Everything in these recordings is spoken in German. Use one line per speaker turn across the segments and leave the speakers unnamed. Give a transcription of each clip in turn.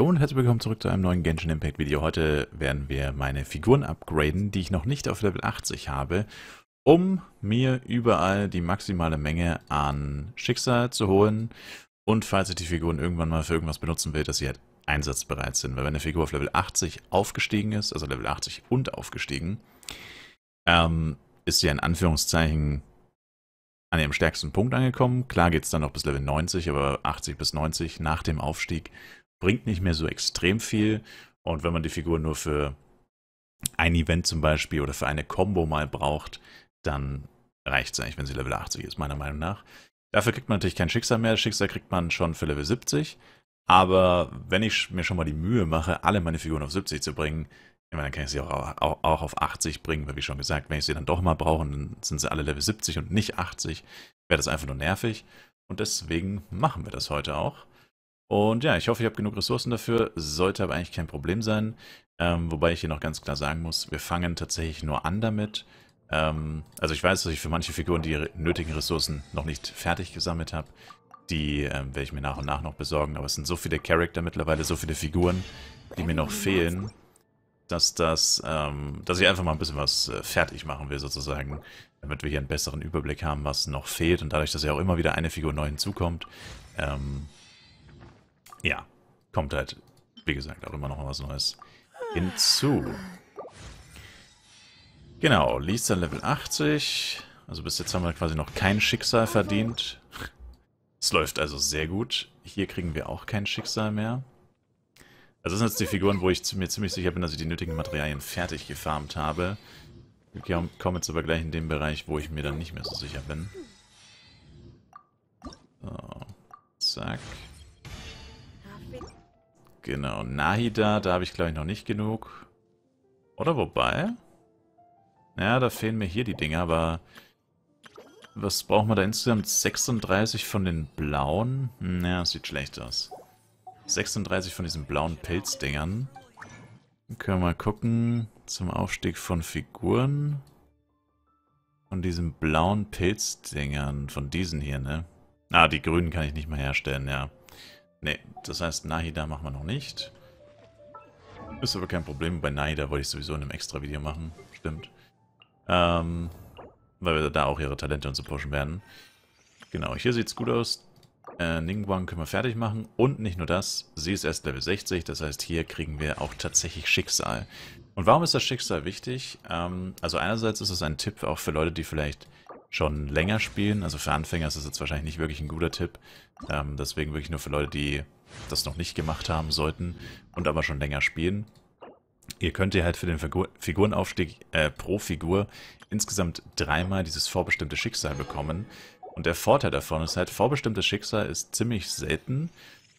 Jo und herzlich willkommen zurück zu einem neuen Genshin Impact Video. Heute werden wir meine Figuren upgraden, die ich noch nicht auf Level 80 habe, um mir überall die maximale Menge an Schicksal zu holen und falls ich die Figuren irgendwann mal für irgendwas benutzen will, dass sie halt einsatzbereit sind. Weil wenn eine Figur auf Level 80 aufgestiegen ist, also Level 80 und aufgestiegen, ähm, ist sie in Anführungszeichen an ihrem stärksten Punkt angekommen. Klar geht es dann noch bis Level 90, aber 80 bis 90 nach dem Aufstieg bringt nicht mehr so extrem viel. Und wenn man die Figur nur für ein Event zum Beispiel oder für eine Combo mal braucht, dann reicht es eigentlich, wenn sie Level 80 ist, meiner Meinung nach. Dafür kriegt man natürlich kein Schicksal mehr. Schicksal kriegt man schon für Level 70. Aber wenn ich mir schon mal die Mühe mache, alle meine Figuren auf 70 zu bringen, dann kann ich sie auch, auch, auch, auf 80 bringen, weil wie schon gesagt, wenn ich sie dann doch mal brauche, dann sind sie alle Level 70 und nicht 80, wäre das einfach nur nervig. Und deswegen machen wir das heute auch. Und ja, ich hoffe, ich habe genug Ressourcen dafür. Sollte aber eigentlich kein Problem sein. Ähm, wobei ich hier noch ganz klar sagen muss, wir fangen tatsächlich nur an damit. Ähm, also ich weiß, dass ich für manche Figuren die nötigen Ressourcen noch nicht fertig gesammelt habe. Die ähm, werde ich mir nach und nach noch besorgen. Aber es sind so viele Charakter mittlerweile, so viele Figuren, die mir noch fehlen, dass das, ähm, dass ich einfach mal ein bisschen was äh, fertig machen will sozusagen, damit wir hier einen besseren Überblick haben, was noch fehlt. Und dadurch, dass ja auch immer wieder eine Figur neu hinzukommt, ähm, ja, kommt halt, wie gesagt, auch immer noch was Neues hinzu. Genau, Lisa Level 80. Also bis jetzt haben wir quasi noch kein Schicksal verdient. Es läuft also sehr gut. Hier kriegen wir auch kein Schicksal mehr. Also das sind jetzt die Figuren, wo ich mir ziemlich sicher bin, dass ich die nötigen Materialien fertig gefarmt habe. Wir kommen jetzt aber gleich in den Bereich, wo ich mir dann nicht mehr so sicher bin. So, zack. Genau, Nahida, da habe ich glaube ich noch nicht genug. Oder wobei? Ja, da fehlen mir hier die Dinger, aber... Was brauchen wir da insgesamt? 36 von den blauen? Naja, sieht schlecht aus. 36 von diesen blauen Pilzdingern. Können wir mal gucken zum Aufstieg von Figuren. Von diesen blauen Pilzdingern, von diesen hier, ne? Ah, die grünen kann ich nicht mehr herstellen, ja. Ne, das heißt, Nahida machen wir noch nicht. Ist aber kein Problem. Bei Nahida wollte ich sowieso in einem extra Video machen. Stimmt. Ähm, weil wir da auch ihre Talente und so pushen werden. Genau, hier sieht es gut aus. Äh, Ningguang können wir fertig machen. Und nicht nur das, sie ist erst Level 60. Das heißt, hier kriegen wir auch tatsächlich Schicksal. Und warum ist das Schicksal wichtig? Ähm, also einerseits ist es ein Tipp auch für Leute, die vielleicht schon länger spielen. Also für Anfänger ist es jetzt wahrscheinlich nicht wirklich ein guter Tipp. Ähm, deswegen wirklich nur für Leute, die das noch nicht gemacht haben sollten und aber schon länger spielen. Ihr könnt ihr halt für den Figur Figurenaufstieg äh, pro Figur insgesamt dreimal dieses vorbestimmte Schicksal bekommen. Und der Vorteil davon ist halt, vorbestimmtes Schicksal ist ziemlich selten.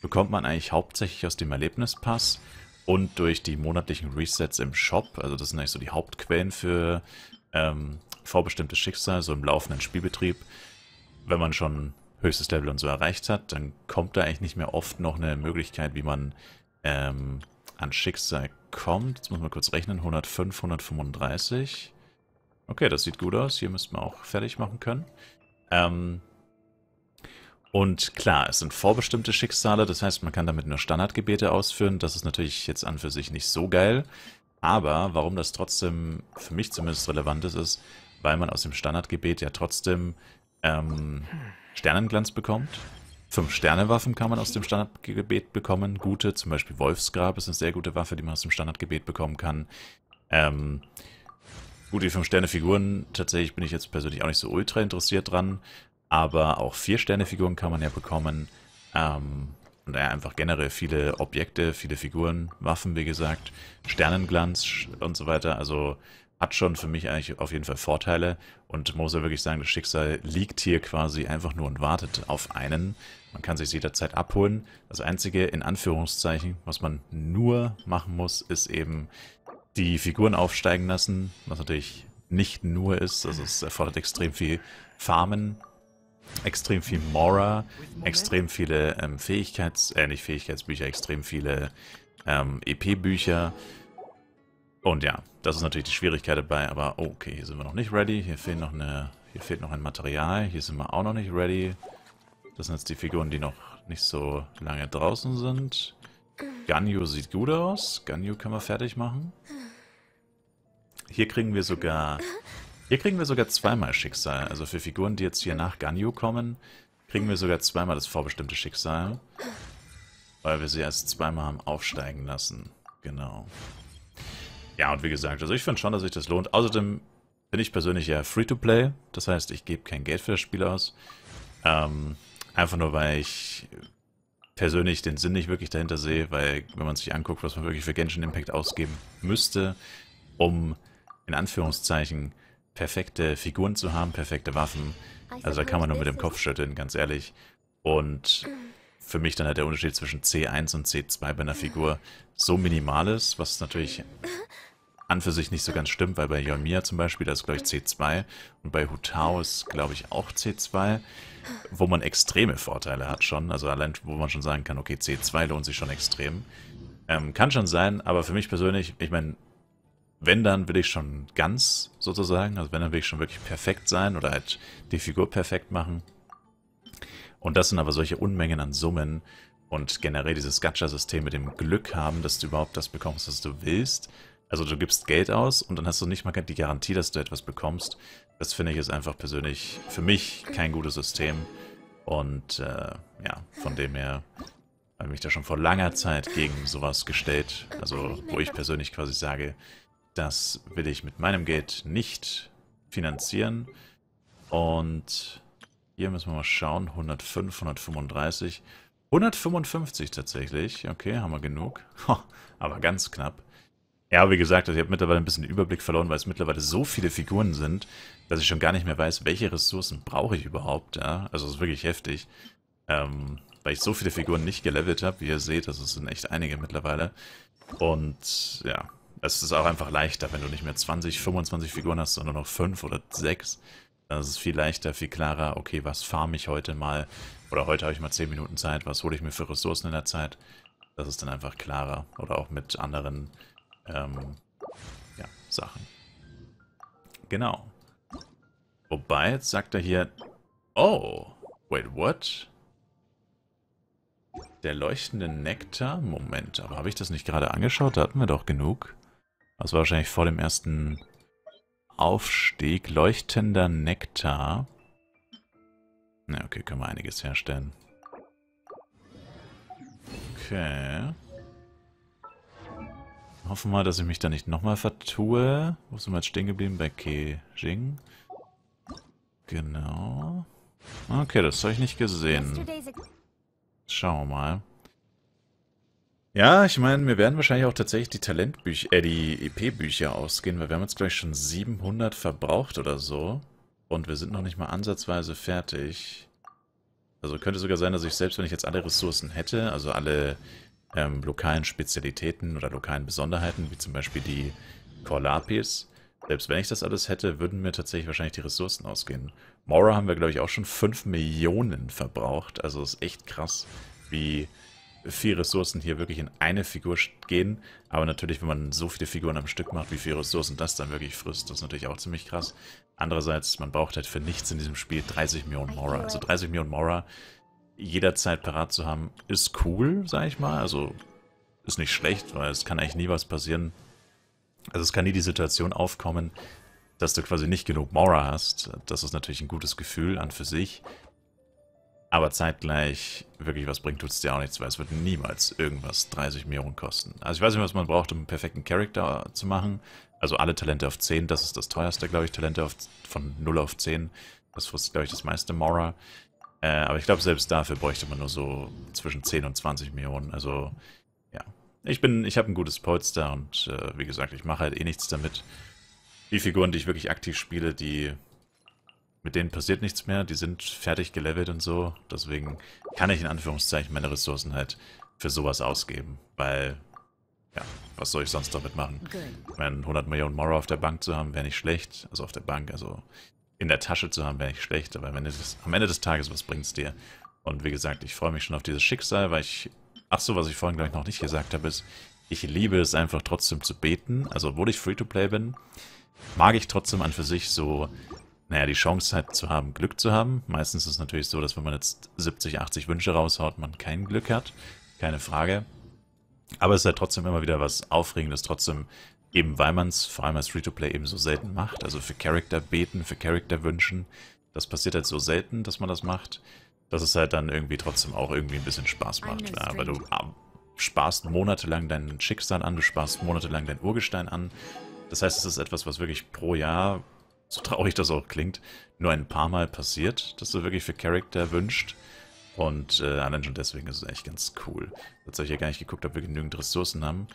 Bekommt man eigentlich hauptsächlich aus dem Erlebnispass und durch die monatlichen Resets im Shop. Also das sind eigentlich so die Hauptquellen für ähm, vorbestimmtes Schicksal, so im laufenden Spielbetrieb. Wenn man schon höchstes Level und so erreicht hat, dann kommt da eigentlich nicht mehr oft noch eine Möglichkeit, wie man ähm, an Schicksal kommt. Jetzt muss man kurz rechnen, 105, 135. Okay, das sieht gut aus. Hier müssten wir auch fertig machen können. Ähm, und klar, es sind vorbestimmte Schicksale, das heißt, man kann damit nur Standardgebete ausführen. Das ist natürlich jetzt an für sich nicht so geil. Aber warum das trotzdem für mich zumindest relevant ist, ist, weil man aus dem Standardgebet ja trotzdem ähm, Sternenglanz bekommt. Fünf Sternewaffen kann man aus dem Standardgebet bekommen. Gute, zum Beispiel Wolfsgrab ist eine sehr gute Waffe, die man aus dem Standardgebet bekommen kann. Ähm, gut, die fünf Sterne Figuren, tatsächlich bin ich jetzt persönlich auch nicht so ultra interessiert dran. Aber auch vier Sterne Figuren kann man ja bekommen. Ähm, und ja, einfach generell viele Objekte, viele Figuren, Waffen, wie gesagt, Sternenglanz und so weiter. Also hat schon für mich eigentlich auf jeden Fall Vorteile und muss ja wirklich sagen, das Schicksal liegt hier quasi einfach nur und wartet auf einen. Man kann sich jederzeit abholen. Das Einzige, in Anführungszeichen, was man nur machen muss, ist eben die Figuren aufsteigen lassen, was natürlich nicht nur ist. Also es erfordert extrem viel Farmen, extrem viel Mora, extrem viele ähm, Fähigkeits-, äh, nicht Fähigkeitsbücher, extrem viele ähm, EP-Bücher, und ja, das ist natürlich die Schwierigkeit dabei, aber oh, okay, hier sind wir noch nicht ready. Hier fehlt noch eine, hier fehlt noch ein Material. Hier sind wir auch noch nicht ready. Das sind jetzt die Figuren, die noch nicht so lange draußen sind. Ganyu sieht gut aus. Ganyu können wir fertig machen. Hier kriegen wir sogar... Hier kriegen wir sogar zweimal Schicksal. Also für Figuren, die jetzt hier nach Ganyu kommen, kriegen wir sogar zweimal das vorbestimmte Schicksal. Weil wir sie erst zweimal haben aufsteigen lassen. Genau. Ja, und wie gesagt, also ich finde schon, dass sich das lohnt. Außerdem bin ich persönlich ja Free-to-Play. Das heißt, ich gebe kein Geld für das Spiel aus. Ähm, einfach nur, weil ich persönlich den Sinn nicht wirklich dahinter sehe, weil wenn man sich anguckt, was man wirklich für Genshin Impact ausgeben müsste, um in Anführungszeichen perfekte Figuren zu haben, perfekte Waffen, also da kann man nur mit dem Kopf schütteln, ganz ehrlich. Und für mich dann halt der Unterschied zwischen C1 und C2 bei einer Figur so minimal ist, was natürlich an für sich nicht so ganz stimmt, weil bei Yoimiya zum Beispiel, da ist glaube ich C2 und bei Hutao ist glaube ich auch C2, wo man extreme Vorteile hat schon, also allein wo man schon sagen kann, okay, C2 lohnt sich schon extrem. Ähm, kann schon sein, aber für mich persönlich, ich meine, wenn dann will ich schon ganz sozusagen, also wenn dann will ich schon wirklich perfekt sein oder halt die Figur perfekt machen. Und das sind aber solche Unmengen an Summen und generell dieses Gacha-System mit dem Glück haben, dass du überhaupt das bekommst, was du willst. Also du gibst Geld aus und dann hast du nicht mal die Garantie, dass du etwas bekommst. Das finde ich ist einfach persönlich für mich kein gutes System. Und äh, ja, von dem her habe ich mich da schon vor langer Zeit gegen sowas gestellt. Also wo ich persönlich quasi sage, das will ich mit meinem Geld nicht finanzieren. Und hier müssen wir mal schauen. 105, 135. 155 tatsächlich. Okay, haben wir genug. Aber ganz knapp. Ja, wie gesagt, also ich habe mittlerweile ein bisschen den Überblick verloren, weil es mittlerweile so viele Figuren sind, dass ich schon gar nicht mehr weiß, welche Ressourcen brauche ich überhaupt. Ja? Also es ist wirklich heftig. Ähm, weil ich so viele Figuren nicht gelevelt habe, wie ihr seht, das sind echt einige mittlerweile. Und ja, es ist auch einfach leichter, wenn du nicht mehr 20, 25 Figuren hast, sondern noch 5 oder 6. Dann ist viel leichter, viel klarer, okay, was farme ich heute mal, oder heute habe ich mal 10 Minuten Zeit, was hole ich mir für Ressourcen in der Zeit. Das ist dann einfach klarer. Oder auch mit anderen ähm, ja, Sachen. Genau. Wobei, jetzt sagt er hier, oh, wait, what? Der leuchtende Nektar? Moment, aber habe ich das nicht gerade angeschaut? Da hatten wir doch genug. Das war wahrscheinlich vor dem ersten Aufstieg. Leuchtender Nektar. Na, okay, können wir einiges herstellen. Okay. Hoffen wir mal, dass ich mich da nicht nochmal vertue. Wo sind wir jetzt stehen geblieben? Bei Kejing. Genau. Okay, das habe ich nicht gesehen. Schauen wir mal. Ja, ich meine, mir werden wahrscheinlich auch tatsächlich die Talentbücher, äh, die EP-Bücher ausgehen, weil wir haben jetzt gleich schon 700 verbraucht oder so. Und wir sind noch nicht mal ansatzweise fertig. Also könnte sogar sein, dass ich selbst, wenn ich jetzt alle Ressourcen hätte, also alle ähm, lokalen Spezialitäten oder lokalen Besonderheiten, wie zum Beispiel die Korlapis, selbst wenn ich das alles hätte, würden mir tatsächlich wahrscheinlich die Ressourcen ausgehen. Mora haben wir, glaube ich, auch schon 5 Millionen verbraucht. Also ist echt krass, wie viele Ressourcen hier wirklich in eine Figur gehen. Aber natürlich, wenn man so viele Figuren am Stück macht, wie viele Ressourcen das dann wirklich frisst, das ist natürlich auch ziemlich krass. Andererseits, man braucht halt für nichts in diesem Spiel 30 Millionen Mora. Also 30 Millionen Mora jederzeit parat zu haben, ist cool, sag ich mal. Also ist nicht schlecht, weil es kann eigentlich nie was passieren. Also es kann nie die Situation aufkommen, dass du quasi nicht genug Mora hast. Das ist natürlich ein gutes Gefühl an für sich. Aber zeitgleich, wirklich was bringt, tut es dir auch nichts, weil es wird niemals irgendwas 30 Millionen kosten. Also ich weiß nicht, was man braucht, um einen perfekten Charakter zu machen. Also alle Talente auf 10, das ist das teuerste, glaube ich, Talente auf, von 0 auf 10. Das ist, glaube ich, das meiste Mora. Äh, aber ich glaube, selbst dafür bräuchte man nur so zwischen 10 und 20 Millionen. Also, ja. Ich bin, ich habe ein gutes Polster und äh, wie gesagt, ich mache halt eh nichts damit. Die Figuren, die ich wirklich aktiv spiele, die mit denen passiert nichts mehr, die sind fertig gelevelt und so. Deswegen kann ich in Anführungszeichen meine Ressourcen halt für sowas ausgeben, weil, ja, was soll ich sonst damit machen? Ich meine, 100 Millionen Mora auf der Bank zu haben, wäre nicht schlecht. Also auf der Bank, also in der Tasche zu haben, wäre nicht schlecht, aber am Ende, des, am Ende des Tages, was bringt es dir? Und wie gesagt, ich freue mich schon auf dieses Schicksal, weil ich, ach so, was ich vorhin gleich noch nicht gesagt habe, ist, ich liebe es einfach trotzdem zu beten. Also, obwohl ich Free-to-Play bin, mag ich trotzdem an für sich so naja, die Chance halt zu haben, Glück zu haben. Meistens ist es natürlich so, dass wenn man jetzt 70, 80 Wünsche raushaut, man kein Glück hat. Keine Frage. Aber es ist halt trotzdem immer wieder was Aufregendes, trotzdem eben weil man es vor allem als Free-to-Play eben so selten macht. Also für Charakter beten, für Charakter wünschen. Das passiert halt so selten, dass man das macht, dass es halt dann irgendwie trotzdem auch irgendwie ein bisschen Spaß macht. Ja, weil du ah, sparst monatelang dein Schicksal an, du sparst monatelang dein Urgestein an. Das heißt, es ist etwas, was wirklich pro Jahr, so traurig das auch klingt, nur ein paar Mal passiert, dass du wirklich für Charakter wünscht. Und äh, allein schon deswegen ist es echt ganz cool. Jetzt habe ich ja gar nicht geguckt, ob wir genügend Ressourcen haben.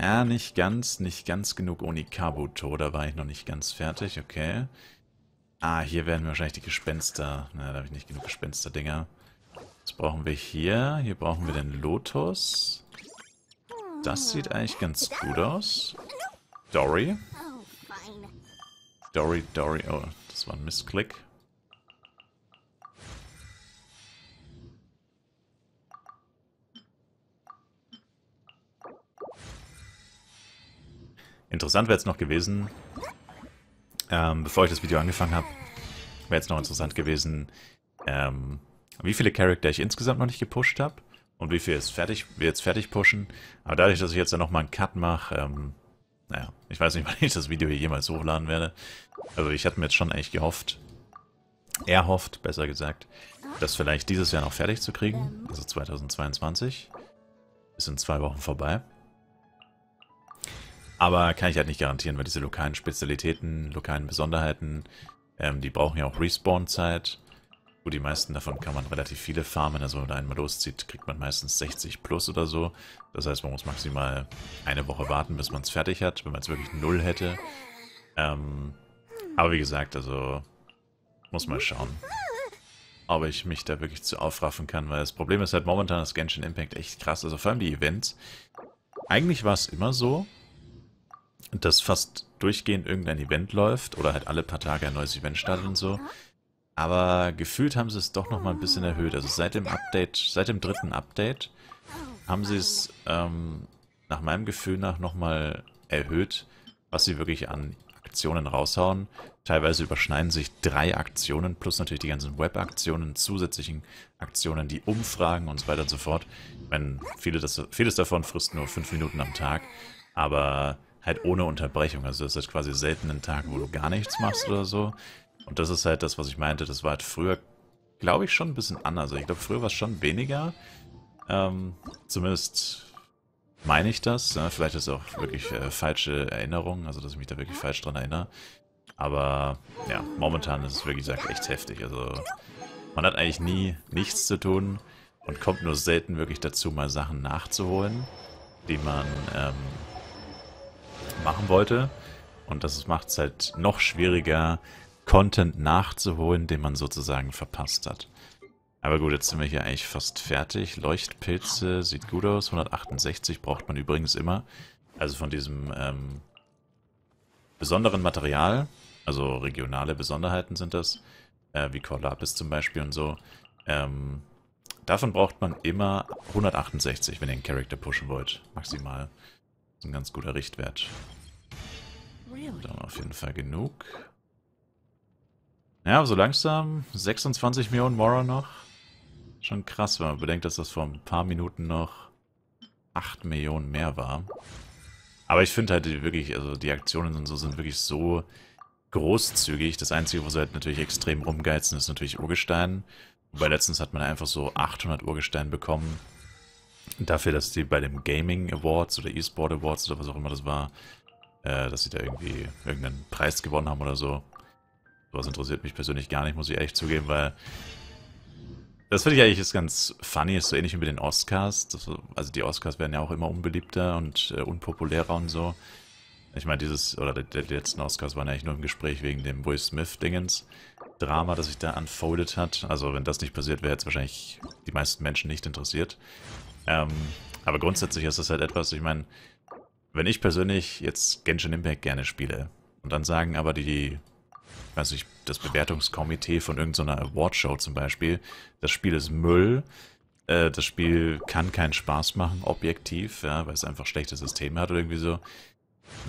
Ja, nicht ganz, nicht ganz genug Onikabuto, da war ich noch nicht ganz fertig, okay. Ah, hier werden wahrscheinlich die Gespenster. Na, da habe ich nicht genug Gespenster-Dinger. Was brauchen wir hier? Hier brauchen wir den Lotus. Das sieht eigentlich ganz gut aus. Dory. Dory, Dory. Oh, das war ein Missklick. Interessant wäre jetzt noch gewesen, ähm, bevor ich das Video angefangen habe, wäre jetzt noch interessant gewesen, ähm, wie viele Charakter ich insgesamt noch nicht gepusht habe und wie viel jetzt fertig, wir jetzt fertig pushen. Aber dadurch, dass ich jetzt ja nochmal einen Cut mache, ähm, naja, ich weiß nicht, wann ich das Video hier jemals hochladen werde. Also ich hatte mir jetzt schon eigentlich gehofft, er hofft, besser gesagt, das vielleicht dieses Jahr noch fertig zu kriegen, also 2022. Ist in zwei Wochen vorbei. Aber kann ich halt nicht garantieren, weil diese lokalen Spezialitäten, lokalen Besonderheiten, ähm, die brauchen ja auch Respawn-Zeit. Gut, die meisten davon kann man relativ viele farmen. Also wenn man einmal loszieht, kriegt man meistens 60 plus oder so. Das heißt, man muss maximal eine Woche warten, bis man es fertig hat, wenn man es wirklich null hätte. Ähm, aber wie gesagt, also muss mal schauen, ob ich mich da wirklich zu aufraffen kann, weil das Problem ist halt momentan, dass Genshin Impact echt krass, also vor allem die Events. Eigentlich war es immer so, dass fast durchgehend irgendein Event läuft oder halt alle paar Tage ein neues Event startet und so. Aber gefühlt haben sie es doch nochmal ein bisschen erhöht. Also seit dem Update, seit dem dritten Update haben sie es ähm, nach meinem Gefühl nach nochmal erhöht, was sie wirklich an Aktionen raushauen. Teilweise überschneiden sich drei Aktionen plus natürlich die ganzen Web-Aktionen, zusätzlichen Aktionen, die Umfragen und so weiter und so fort. Meine, viele das, vieles davon frisst nur fünf Minuten am Tag, aber halt ohne Unterbrechung. Also das ist quasi selten ein Tag, wo du gar nichts machst oder so. Und das ist halt das, was ich meinte. Das war halt früher, glaube ich, schon ein bisschen anders. Ich glaube, früher war es schon weniger. Ähm, zumindest meine ich das. Ja, vielleicht ist es auch wirklich äh, falsche Erinnerung, also dass ich mich da wirklich falsch dran erinnere. Aber ja, momentan ist es wirklich gesagt echt heftig. Also man hat eigentlich nie nichts zu tun und kommt nur selten wirklich dazu, mal Sachen nachzuholen, die man ähm, machen wollte. Und das macht es halt noch schwieriger, Content nachzuholen, den man sozusagen verpasst hat. Aber gut, jetzt sind wir hier eigentlich fast fertig. Leuchtpilze, sieht gut aus. 168 braucht man übrigens immer. Also von diesem ähm, besonderen Material, also regionale Besonderheiten sind das, äh, wie Corlapis zum Beispiel und so. Ähm, davon braucht man immer 168, wenn ihr einen Charakter pushen wollt, maximal. Das ist ein ganz guter Richtwert. Dann auf jeden Fall genug. Ja, so langsam 26 Millionen Mora noch. Schon krass, wenn man bedenkt, dass das vor ein paar Minuten noch 8 Millionen mehr war. Aber ich finde halt wirklich, also die Aktionen und so sind wirklich so großzügig. Das Einzige, wo sie halt natürlich extrem rumgeizen, ist natürlich Urgestein. Wobei letztens hat man einfach so 800 Urgestein bekommen. Dafür, dass die bei dem Gaming Awards oder E-Sport Awards oder was auch immer das war, äh, dass sie da irgendwie irgendeinen Preis gewonnen haben oder so. Sowas interessiert mich persönlich gar nicht, muss ich ehrlich zugeben, weil das finde ich eigentlich ist ganz funny, ist so ähnlich wie mit den Oscars. Das, also die Oscars werden ja auch immer unbeliebter und äh, unpopulärer und so. Ich meine, dieses, oder die, die, letzten Oscars waren eigentlich nur im Gespräch wegen dem Will Smith-Dingens. Drama, das sich da unfolded hat. Also wenn das nicht passiert wäre, es wahrscheinlich die meisten Menschen nicht interessiert. Ähm, aber grundsätzlich ist das halt etwas, ich meine, wenn ich persönlich jetzt Genshin Impact gerne spiele und dann sagen aber die weiß nicht, das Bewertungskomitee von irgendeiner Awardshow zum Beispiel, das Spiel ist Müll, äh, das Spiel kann keinen Spaß machen, objektiv, ja, weil es einfach schlechte Systeme hat oder irgendwie so,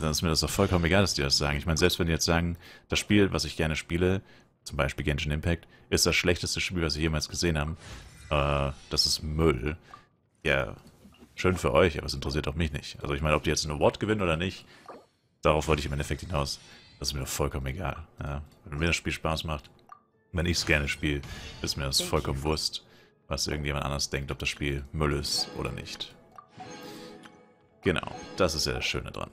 dann ist mir das doch vollkommen egal, dass die das sagen. Ich meine, selbst wenn die jetzt sagen, das Spiel, was ich gerne spiele, zum Beispiel Genshin Impact, ist das schlechteste Spiel, was sie jemals gesehen haben, äh, das ist Müll. Ja, Schön für euch, aber es interessiert auch mich nicht. Also ich meine, ob die jetzt einen Award gewinnen oder nicht, darauf wollte ich im Endeffekt hinaus. Das ist mir doch vollkommen egal. Ja, wenn mir das Spiel Spaß macht, wenn ich es gerne spiele, ist mir das vollkommen Wurst, was irgendjemand anders denkt, ob das Spiel Müll ist oder nicht. Genau, das ist ja das Schöne dran.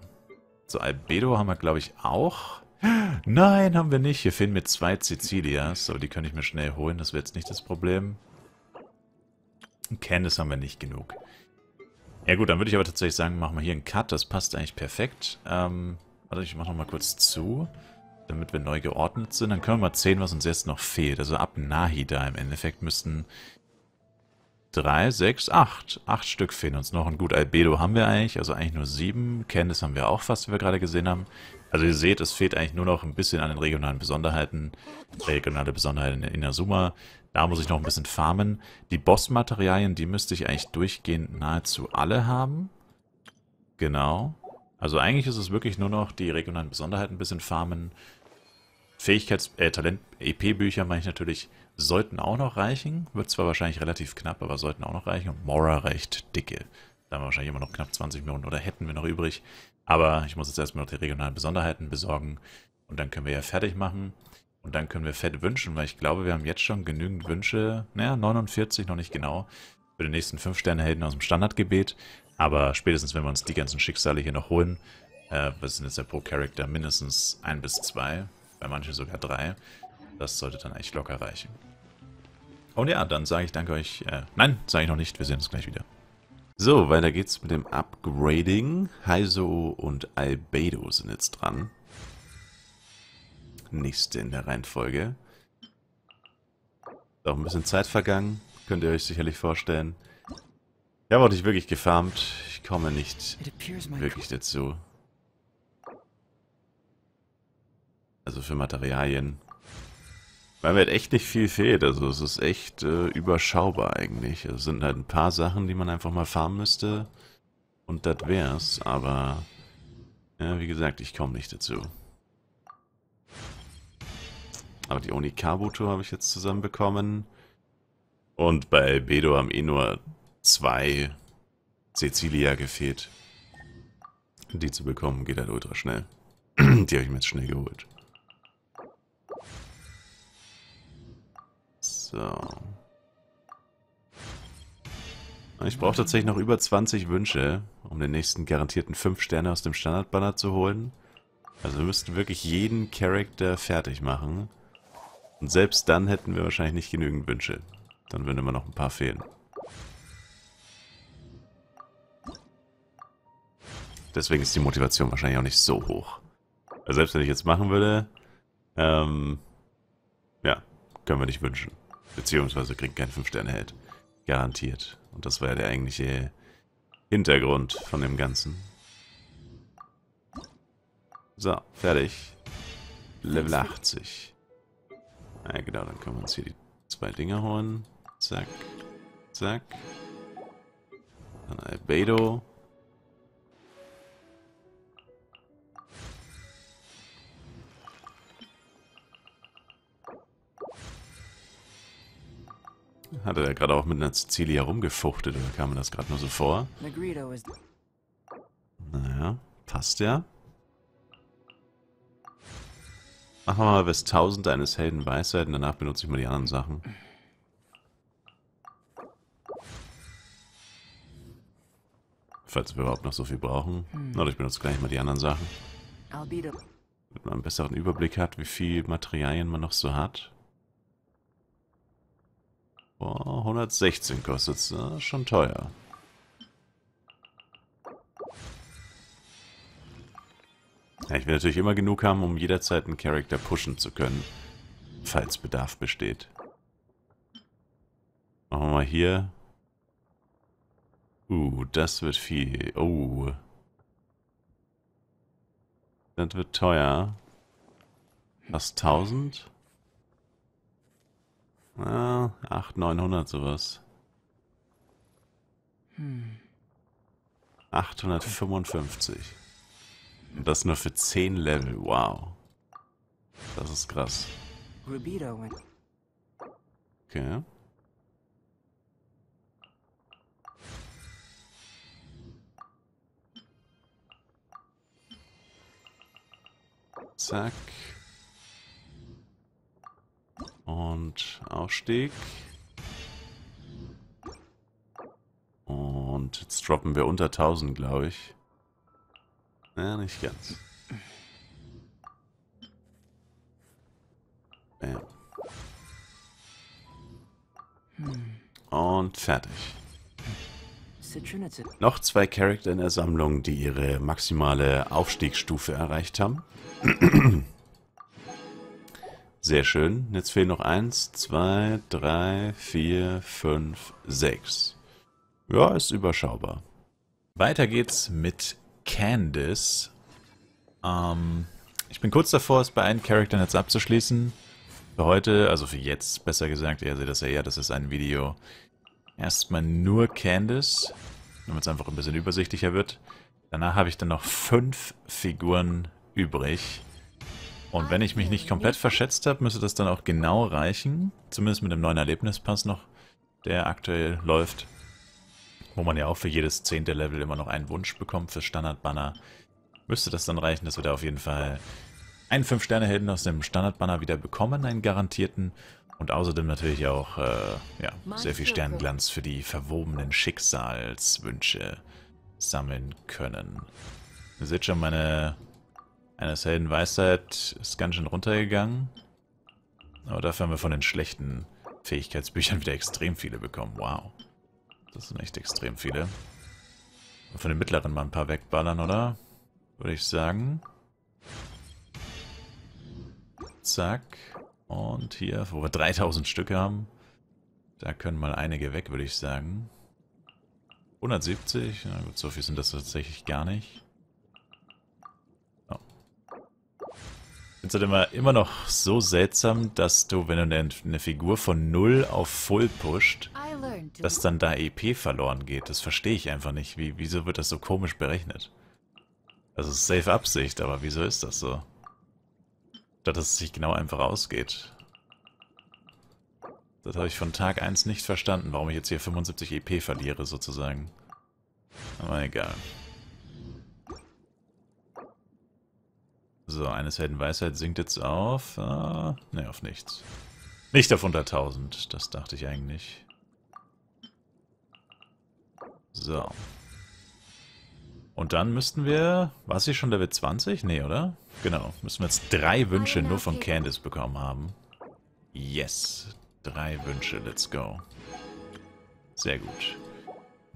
So, Albedo haben wir, glaube ich, auch. Nein, haben wir nicht. Hier fehlen mir zwei Cecilias, aber die kann ich mir schnell holen. Das wäre jetzt nicht das Problem. Candice haben wir nicht genug. Ja gut, dann würde ich aber tatsächlich sagen, machen wir hier einen Cut. Das passt eigentlich perfekt. Ähm, warte, ich mache nochmal kurz zu, damit wir neu geordnet sind. Dann können wir mal sehen, was uns jetzt noch fehlt. Also ab Nahida im Endeffekt müssten drei, sechs, acht. Acht Stück fehlen uns noch. Und gut, Albedo haben wir eigentlich, also eigentlich nur sieben. Candice haben wir auch fast, wie wir gerade gesehen haben. Also ihr seht, es fehlt eigentlich nur noch ein bisschen an den regionalen Besonderheiten. Regionale Besonderheiten in Inazuma. Da muss ich noch ein bisschen farmen. Die Bossmaterialien, die müsste ich eigentlich durchgehend nahezu alle haben. Genau. Also eigentlich ist es wirklich nur noch die regionalen Besonderheiten ein bisschen farmen. Fähigkeits-, äh, Talent-, EP-Bücher meine ich natürlich, sollten auch noch reichen. Wird zwar wahrscheinlich relativ knapp, aber sollten auch noch reichen. Und Mora reicht dicke. Da haben wir wahrscheinlich immer noch knapp 20 Millionen oder hätten wir noch übrig. Aber ich muss jetzt erstmal noch die regionalen Besonderheiten besorgen. Und dann können wir ja fertig machen. Und dann können wir fett wünschen, weil ich glaube, wir haben jetzt schon genügend Wünsche. Naja, 49, noch nicht genau. Für den nächsten 5-Sterne-Helden aus dem Standardgebet. Aber spätestens, wenn wir uns die ganzen Schicksale hier noch holen, äh, was sind jetzt ja pro Charakter mindestens ein bis zwei, bei manchen sogar drei. Das sollte dann echt locker reichen. Und ja, dann sage ich danke euch. Äh, nein, sage ich noch nicht. Wir sehen uns gleich wieder. So, weiter geht's mit dem Upgrading. Heiso und Albedo sind jetzt dran. Nächste in der Reihenfolge. Ist auch ein bisschen Zeit vergangen, könnt ihr euch sicherlich vorstellen. Ich habe auch nicht wirklich gefarmt. Ich komme nicht wirklich dazu. Also für Materialien. Weil mir halt echt nicht viel fehlt. Also es ist echt äh, überschaubar eigentlich. Es sind halt ein paar Sachen, die man einfach mal farmen müsste. Und das wär's. Aber, ja, wie gesagt, ich komme nicht dazu. Aber die Onikabuto habe ich jetzt zusammenbekommen. Und bei Bedo haben eh nur zwei Cecilia gefehlt. Die zu bekommen geht halt ultra schnell. die habe ich mir jetzt schnell geholt. So. Ich brauche tatsächlich noch über 20 Wünsche, um den nächsten garantierten 5 Sterne aus dem Standardbanner zu holen. Also wir müssten wirklich jeden Charakter fertig machen. Und selbst dann hätten wir wahrscheinlich nicht genügend Wünsche. Dann würden immer noch ein paar fehlen. Deswegen ist die Motivation wahrscheinlich auch nicht so hoch. Also selbst wenn ich jetzt machen würde, ähm, ja, können wir nicht wünschen. Beziehungsweise kriegt kein 5-Sterne-Held. Garantiert. Und das war ja der eigentliche Hintergrund von dem Ganzen. So, fertig. Level 80. Ja genau, dann können wir uns hier die zwei Dinger holen. Zack. Zack. Dann Albedo. Hat er gerade auch mit einer Cecilia rumgefuchtet oder kam mir das gerade nur so vor? Naja, passt ja. Machen wir mal bis 1000 eines Helden Weisheit und danach benutze ich mal die anderen Sachen. Falls wir überhaupt noch so viel brauchen. Hm. Oder ich benutze gleich mal die anderen Sachen. Damit man einen besseren Überblick hat, wie viel Materialien man noch so hat. Boah, 116 kostet es. Schon teuer. Ja, ich will natürlich immer genug haben, um jederzeit einen Charakter pushen zu können. Falls Bedarf besteht. Machen wir mal hier. Uh, das wird viel. Oh. Das wird teuer. Fast 1000? Ja, 800, 900 sowas. Hm. 855. Und das nur für 10 Level. Wow. Das ist krass. Okay. Zack. Und Aufstieg. Und jetzt droppen wir unter 1000, glaube ich. Ja, nicht ganz. Bam. Und fertig. Noch zwei Charakter in der Sammlung, die ihre maximale Aufstiegsstufe erreicht haben. Sehr schön. Jetzt fehlen noch eins, zwei, drei, vier, fünf, sechs. Ja, ist überschaubar. Weiter geht's mit Candice. Ähm, ich bin kurz davor, es bei allen Charakteren jetzt abzuschließen. Für heute, also für jetzt besser gesagt, ihr seht das ja, ja, das ist ein Video. Erstmal nur Candice, damit es einfach ein bisschen übersichtlicher wird. Danach habe ich dann noch fünf Figuren übrig. Und wenn ich mich nicht komplett verschätzt habe, müsste das dann auch genau reichen. Zumindest mit dem neuen Erlebnispass noch, der aktuell läuft. Wo man ja auch für jedes zehnte Level immer noch einen Wunsch bekommt fürs Standardbanner. Müsste das dann reichen, dass wir da auf jeden Fall einen 5-Sterne-Helden aus dem Standardbanner wieder bekommen, einen garantierten. Und außerdem natürlich auch äh, ja, sehr viel Sternglanz für die verwobenen Schicksalswünsche sammeln können. Ihr seht schon, meine eines Helden Weisheit ist ganz schön runtergegangen. Aber dafür haben wir von den schlechten Fähigkeitsbüchern wieder extrem viele bekommen. Wow. Das sind echt extrem viele. Und von den mittleren mal ein paar wegballern, oder? Würde ich sagen. Zack. Und hier, wo wir 3000 Stücke haben, da können mal einige weg, würde ich sagen. 170, na gut, so viel sind das tatsächlich gar nicht. Finde es halt immer, immer noch so seltsam, dass du, wenn du eine, eine Figur von 0 auf Full pusht, dass dann da EP verloren geht. Das verstehe ich einfach nicht. Wie, wieso wird das so komisch berechnet? Das ist safe Absicht, aber wieso ist das so? Dass es sich genau einfach ausgeht. Das habe ich von Tag 1 nicht verstanden, warum ich jetzt hier 75 EP verliere, sozusagen. Aber egal. So, eines Helden Weisheit sinkt jetzt auf... Äh, ne, auf nichts. Nicht auf 100.000, das dachte ich eigentlich. So. Und dann müssten wir... War sie schon Level 20? Nee, oder? Genau. Müssen wir jetzt drei Wünsche nur von Candice bekommen haben. Yes. Drei Wünsche, let's go. Sehr gut.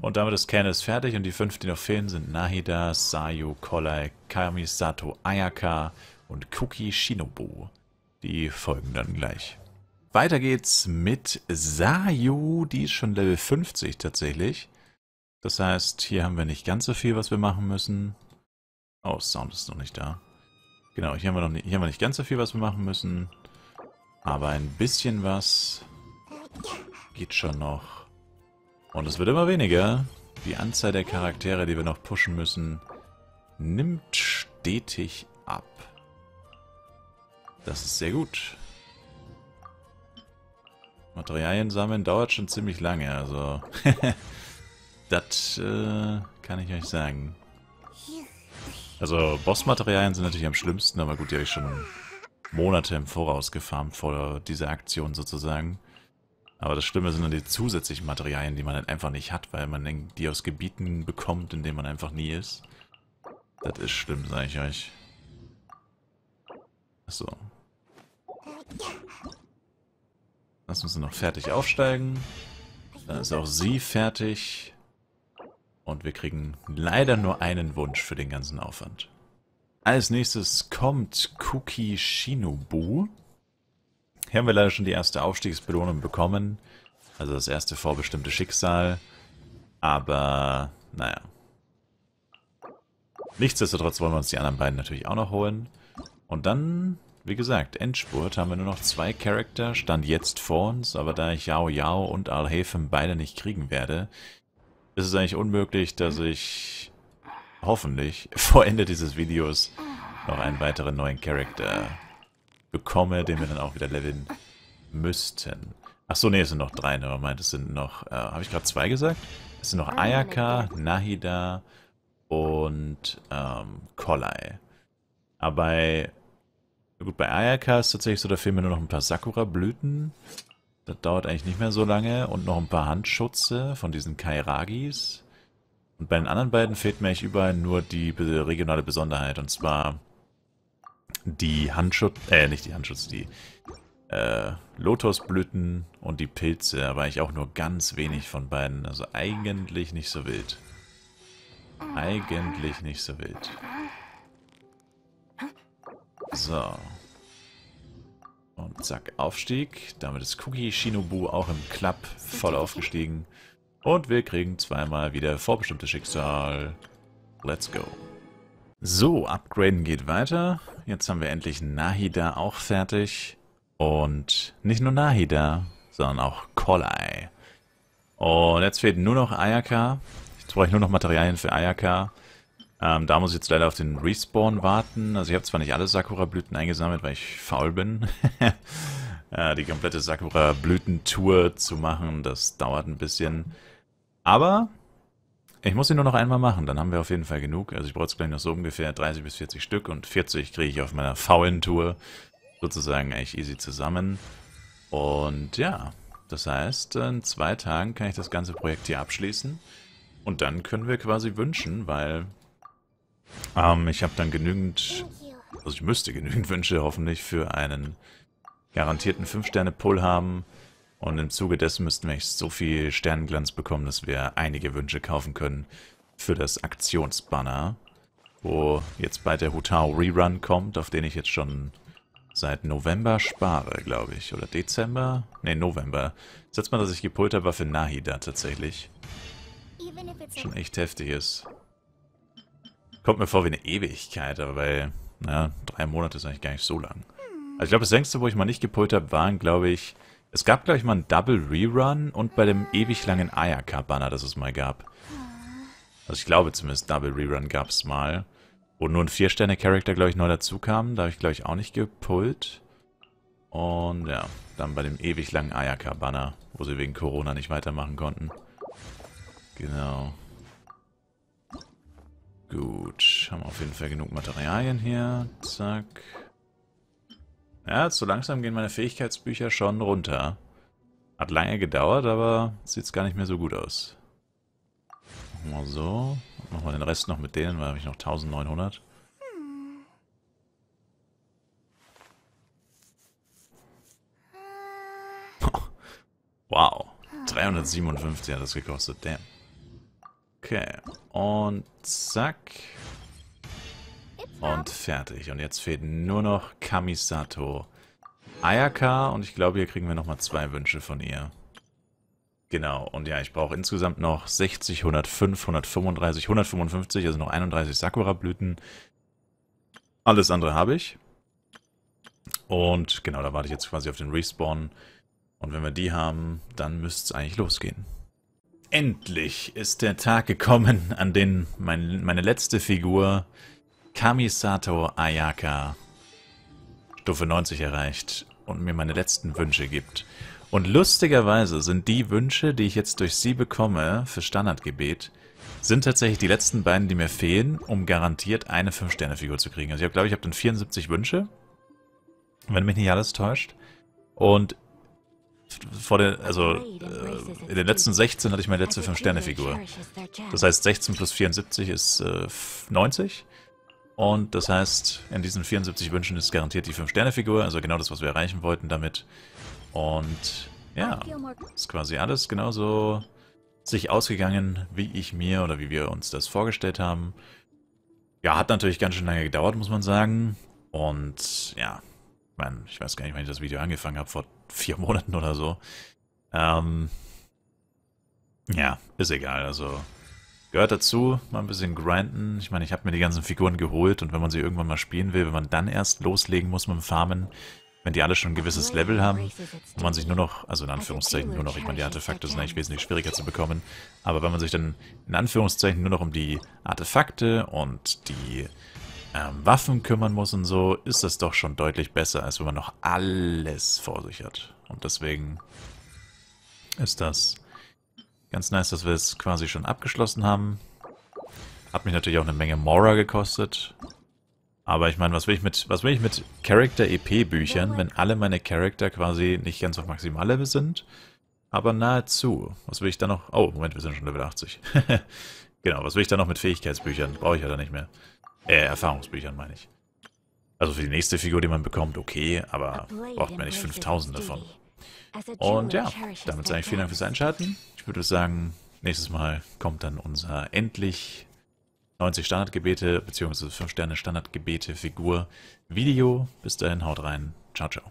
Und damit ist Candice fertig und die fünf, die noch fehlen, sind Nahida, Sayu, Kolai, Kamisato Ayaka und Kuki Shinobu. Die folgen dann gleich. Weiter geht's mit Sayu, die ist schon Level 50 tatsächlich. Das heißt, hier haben wir nicht ganz so viel, was wir machen müssen. Oh, Sound ist noch nicht da. Genau, hier haben wir, noch nicht, hier haben wir nicht ganz so viel, was wir machen müssen. Aber ein bisschen was geht schon noch. Und es wird immer weniger. Die Anzahl der Charaktere, die wir noch pushen müssen, nimmt stetig ab. Das ist sehr gut. Materialien sammeln dauert schon ziemlich lange, also das äh, kann ich euch sagen. Also Bossmaterialien sind natürlich am schlimmsten, aber gut, die habe ich schon Monate im Voraus gefarmt vor dieser Aktion sozusagen. Aber das Schlimme sind dann die zusätzlichen Materialien, die man dann einfach nicht hat, weil man die aus Gebieten bekommt, in denen man einfach nie ist. Das ist schlimm, sage ich euch. Achso. Lass uns noch fertig aufsteigen. Dann ist auch sie fertig. Und wir kriegen leider nur einen Wunsch für den ganzen Aufwand. Als nächstes kommt Kuki Shinobu. Hier haben wir leider schon die erste Aufstiegsbelohnung bekommen. Also das erste vorbestimmte Schicksal. Aber, naja. Nichtsdestotrotz wollen wir uns die anderen beiden natürlich auch noch holen. Und dann, wie gesagt, Endspurt haben wir nur noch zwei Charakter, stand jetzt vor uns, aber da ich Yao Yao und Alhafen beide nicht kriegen werde, ist es eigentlich unmöglich, dass ich hoffentlich vor Ende dieses Videos noch einen weiteren neuen Charakter bekomme, den wir dann auch wieder leveln müssten. Achso, nee, es sind noch drei, aber meint, es sind noch, äh, habe ich gerade zwei gesagt? Es sind noch Ayaka, Nahida und ähm, Kolai. Aber bei Gut, bei Ayaka ist tatsächlich so, da fehlen mir nur noch ein paar Sakura-Blüten. Das dauert eigentlich nicht mehr so lange. Und noch ein paar Handschutze von diesen Kairagis. Und bei den anderen beiden fehlt mir eigentlich überall nur die regionale Besonderheit. Und zwar die Handschutz... Äh, nicht die Handschutz, die äh, Lotusblüten und die Pilze. Aber eigentlich auch nur ganz wenig von beiden. Also eigentlich nicht so wild. Eigentlich nicht so wild. So. Und zack, Aufstieg. Damit ist Cookie Shinobu auch im Club voll aufgestiegen. Und wir kriegen zweimal wieder vorbestimmtes Schicksal. Let's go. So, upgraden geht weiter. Jetzt haben wir endlich Nahida auch fertig. Und nicht nur Nahida, sondern auch Kolai. Und jetzt fehlt nur noch Ayaka. Jetzt brauche ich nur noch Materialien für Ayaka. Ähm, da muss ich jetzt leider auf den Respawn warten. Also ich habe zwar nicht alle Sakura-Blüten eingesammelt, weil ich faul bin. äh, die komplette Sakura-Blütentour zu machen, das dauert ein bisschen. Aber ich muss sie nur noch einmal machen, dann haben wir auf jeden Fall genug. Also ich brauche jetzt gleich noch so ungefähr 30 bis 40 Stück und 40 kriege ich auf meiner faulen Tour sozusagen echt easy zusammen. Und ja, das heißt, in zwei Tagen kann ich das ganze Projekt hier abschließen. Und dann können wir quasi wünschen, weil ähm, ich habe dann genügend, also ich müsste genügend Wünsche hoffentlich für einen garantierten 5-Sterne-Pull haben. Und im Zuge dessen müssten wir echt so viel Sternenglanz bekommen, dass wir einige Wünsche kaufen können für das Aktionsbanner, wo jetzt bald der Hutao Rerun kommt, auf den ich jetzt schon seit November spare, glaube ich. Oder Dezember? Ne, November. Setzt mal, dass ich gepult war für Nahida tatsächlich. Schon echt heftig ist. Kommt mir vor wie eine Ewigkeit, aber bei, na, drei Monate ist eigentlich gar nicht so lang. Also ich glaube, das längste, wo ich mal nicht gepult habe, waren, glaube ich, es gab, glaube ich, mal einen Double Rerun und bei dem ewig langen Ayaka-Banner, das es mal gab. Also ich glaube zumindest, Double Rerun gab es mal. Wo nur ein 4-Sterne-Charakter, glaube ich, neu dazu kam. Da habe ich, glaube ich, auch nicht gepult. Und ja, dann bei dem ewig langen Ayaka-Banner, wo sie wegen Corona nicht weitermachen konnten. Genau. Gut, haben auf jeden Fall genug Materialien hier. Zack. Ja, so langsam gehen meine Fähigkeitsbücher schon runter. Hat lange gedauert, aber sieht gar nicht mehr so gut aus. Machen wir so. Machen wir den Rest noch mit denen, weil habe ich noch 1900. wow. 357 hat das gekostet, damn. Okay, und zack. Und fertig. Und jetzt fehlt nur noch Kamisato. Ayaka und ich glaube, hier kriegen wir nochmal zwei Wünsche von ihr. Genau, und ja, ich brauche insgesamt noch 60, 105, 135, 155, also noch 31 Sakura-Blüten. Alles andere habe ich. Und genau, da warte ich jetzt quasi auf den Respawn. Und wenn wir die haben, dann müsste es eigentlich losgehen. Endlich ist der Tag gekommen, an dem mein, meine letzte Figur, Kamisato Ayaka, Stufe 90 erreicht und mir meine letzten Wünsche gibt. Und lustigerweise sind die Wünsche, die ich jetzt durch sie bekomme, für Standardgebet, sind tatsächlich die letzten beiden, die mir fehlen, um garantiert eine 5-Sterne-Figur zu kriegen. Also ich glaube, ich habe dann 74 Wünsche, wenn mich nicht alles täuscht. Und vor den, also äh, in den letzten 16 hatte ich meine letzte 5-Sterne-Figur. Das heißt, 16 plus 74 ist äh, 90. Und das heißt, in diesen 74 Wünschen ist garantiert die 5-Sterne-Figur, also genau das, was wir erreichen wollten damit. Und ja, ist quasi alles genauso sich ausgegangen, wie ich mir oder wie wir uns das vorgestellt haben. Ja, hat natürlich ganz schön lange gedauert, muss man sagen. Und ja, ich meine, ich weiß gar nicht, wann ich das Video angefangen habe, vor vier Monaten oder so. Ähm, ja, ist egal. Also gehört dazu, mal ein bisschen grinden. Ich meine, ich habe mir die ganzen Figuren geholt und wenn man sie irgendwann mal spielen will, wenn man dann erst loslegen muss mit dem Farmen, wenn die alle schon ein gewisses Level haben und man sich nur noch, also in Anführungszeichen nur noch, ich meine, die Artefakte sind eigentlich wesentlich schwieriger zu bekommen, aber wenn man sich dann in Anführungszeichen nur noch um die Artefakte und die ähm, Waffen kümmern muss und so, ist das doch schon deutlich besser, als wenn man noch alles vor sich hat. Und deswegen ist das ganz nice, dass wir es quasi schon abgeschlossen haben. Hat mich natürlich auch eine Menge Mora gekostet. Aber ich meine, was will ich mit, was will ich mit Character-EP-Büchern, wenn alle meine Charakter quasi nicht ganz auf Maximallevel sind, aber nahezu. Was will ich da noch? Oh, Moment, wir sind schon Level 80. genau, was will ich da noch mit Fähigkeitsbüchern? Brauche ich ja da nicht mehr. Äh, Erfahrungsbüchern meine ich. Also für die nächste Figur, die man bekommt, okay, aber braucht man nicht 5000 davon. Und ja, damit sage ich vielen Dank fürs Einschalten. Ich würde sagen, nächstes Mal kommt dann unser endlich 90 Standardgebete bzw. 5 Sterne Standardgebete Figur Video. Bis dahin, haut rein. Ciao, ciao.